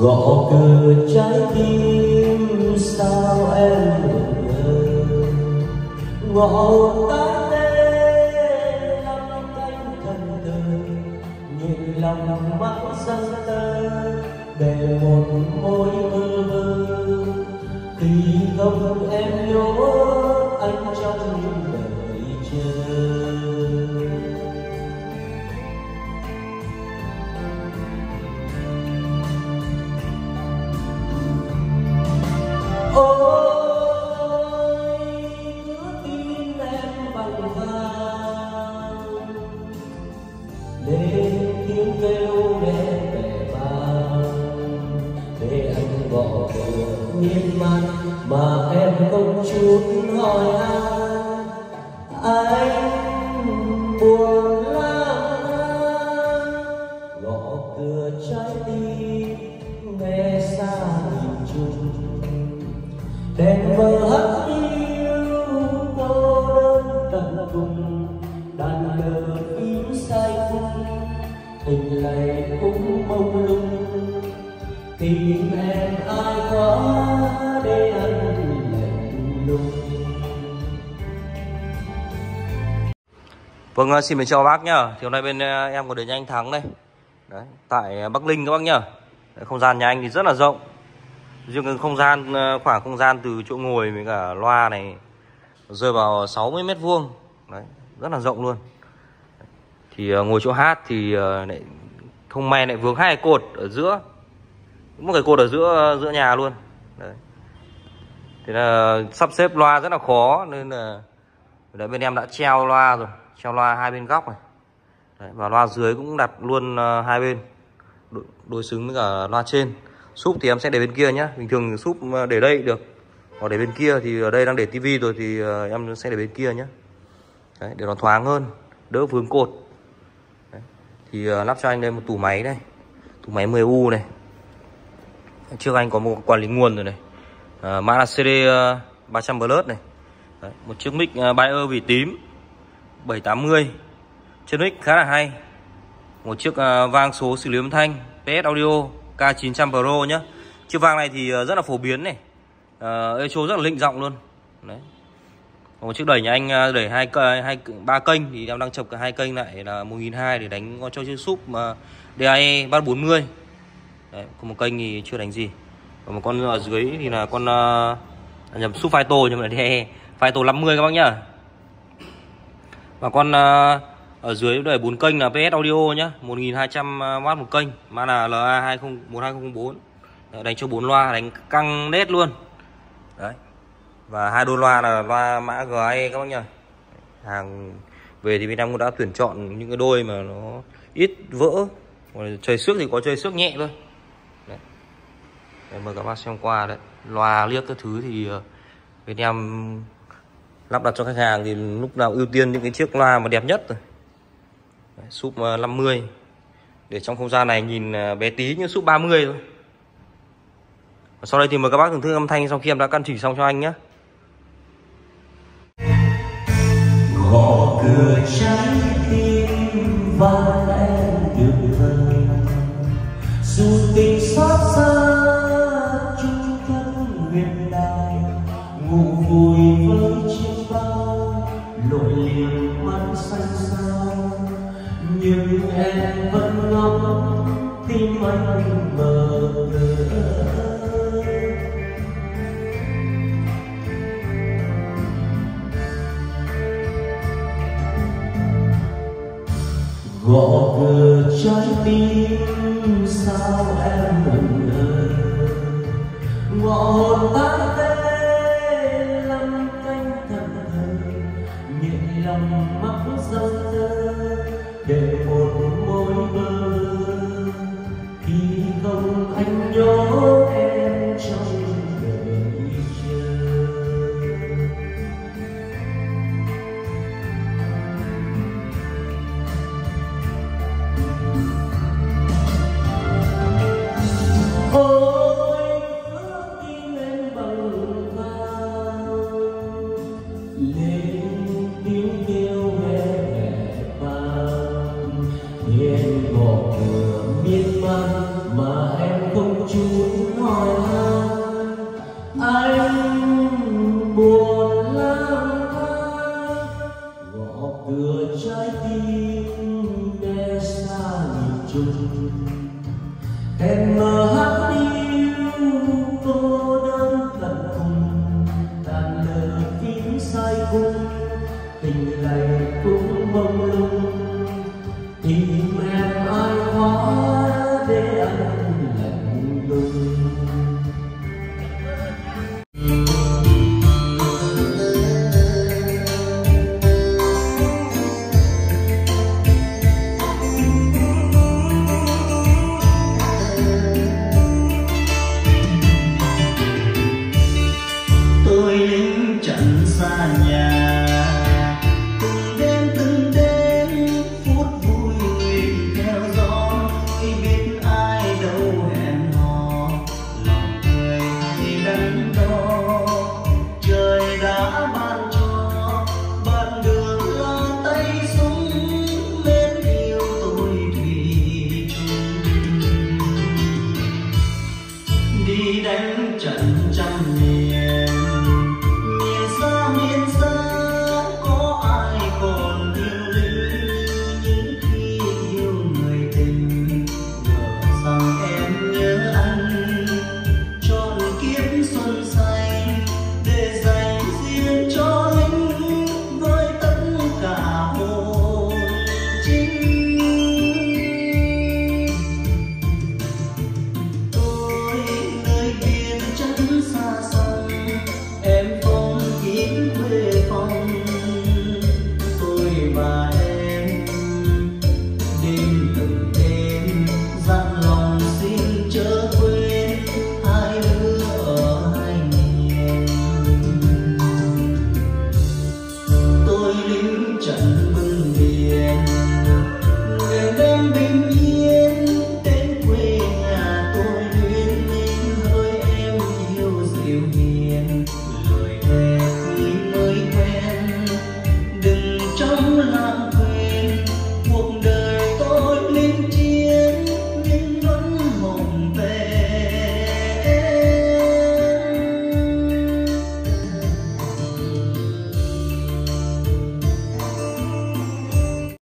gõ cửa trái tim, sao em ngờ? Ngõ ta tê lắm cánh thần thờ. Nhìn lòng mắt sáng tơ, để một môi mơ mơ. Khi không em nhớ anh trong những miên man mà em không chút hỏi anh, anh buồn lắm. gõ cửa trái tim nghe xa nhìn chung đèn mờ hắt hiu cô đơn tận cùng đàn lờ phím say tình lầy Vâng, ờ, xin mời chào bác nhá. Thì hôm nay bên ờ, em có đến nhà anh Thắng đây. Đấy, tại ờ, Bắc Linh các bác nhá. Đấy, không gian nhà anh thì rất là rộng. Riêng cái không gian khoảng không gian từ chỗ ngồi với cả loa này rơi vào 60 mét vuông. Đấy, rất là rộng luôn. Thì ngồi chỗ hát thì lại không may lại vướng hai cột ở giữa. Một cái cột ở giữa giữa nhà luôn. Đấy. Thế là sắp xếp loa rất là khó nên là Đấy, bên em đã treo loa rồi treo loa hai bên góc này. Đấy, và loa dưới cũng đặt luôn ờ, hai bên đối, đối xứng với cả loa trên. Súp thì em sẽ để bên kia nhá. Bình thường súp ờ, để đây được còn để bên kia thì ở đây đang để tivi rồi thì ờ, em sẽ để bên kia nhá. Đấy, để nó thoáng hơn đỡ vướng cột. Đấy. thì lắp cho anh đây một tủ máy đây tủ máy 10U này. Trước anh có một quản lý nguồn rồi này. À, mã là CD ờ, 300 Plus này. Đấy, một chiếc mic uh, Bayer vỉ tím. 780 chân mic khá là hay. Một chiếc ờ, vang số xử lý âm thanh PS Audio K900 Pro nhé chiếc vang này thì ờ, rất là phổ biến này. Ờ, uh, echo rất là linh giọng luôn. Đấy. Một chiếc đẩy nhà anh đẩy hai cây hai ba kênh thì em đang chập cả hai kênh lại là 1002 để đánh cho chiếc súp mà DAE 340 đấy, còn một kênh thì chưa đánh gì. Còn một con ở dưới thì là con uh, nhầm súp Phyto nhưng mà DAE Phyto 50 các bác nhá và con uh, ở dưới đẩy 4 kênh là PS Audio nhá 1200W một kênh mã là LA201204 đánh cho 4 loa đánh căng nét luôn. Đấy và hai đôi loa là loa mã GAE các bác nhá. Hàng về thì bên em cũng đã tuyển chọn những cái đôi mà nó ít vỡ còn chơi xước thì có chơi xước nhẹ thôi. Đấy. Đây, mời các bác xem qua đấy. Loa liếc các thứ thì ờ, việt bên em lắp đặt cho khách hàng thì lúc nào ưu tiên những cái chiếc loa mà đẹp nhất rồi. Súp ờ, 50 để trong không gian này nhìn ờ, bé tí như súp 30 thôi. Và sau đây thì mời các bác thưởng thức âm thanh sau khi em đã căn chỉnh xong cho anh nhé. Gõ cửa trái tim và em được thơ dù tình xót xa chung thân huyền đài, ngủ vui nhưng em vẫn ngóng tim anh mờ ngỡ gõ cửa trái tim, sao em ngẩn ngơ ngõ hồn tan chút hỏi han anh جنة